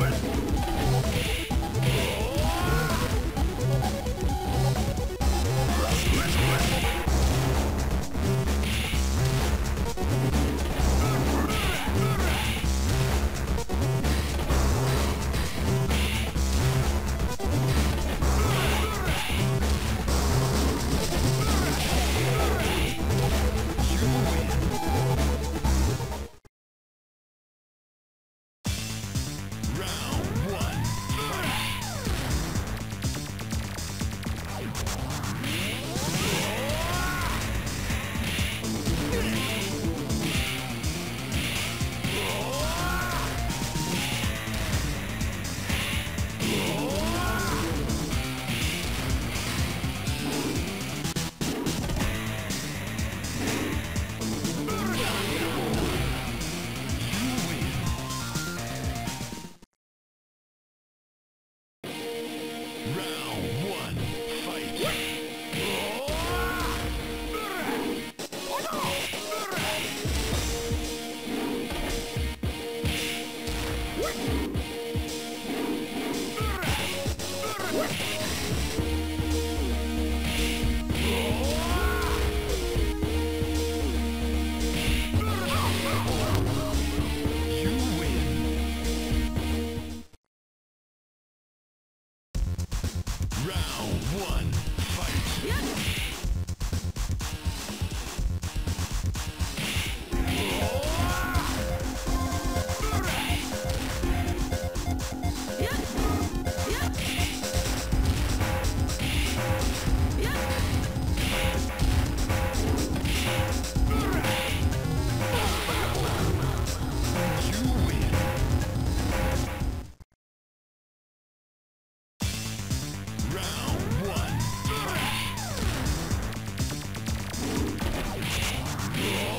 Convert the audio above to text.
Where's One. Yeah.